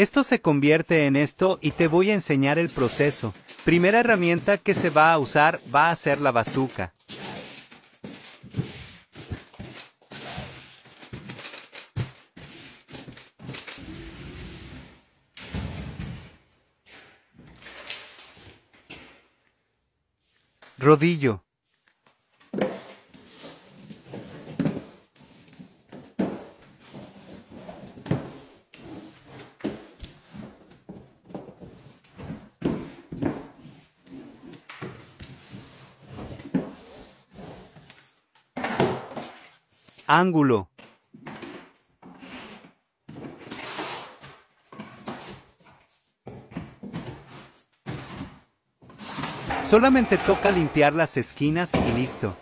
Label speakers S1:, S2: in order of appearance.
S1: Esto se convierte en esto y te voy a enseñar el proceso. Primera herramienta que se va a usar va a ser la bazooka. Rodillo. Ángulo. Solamente toca limpiar las esquinas y listo.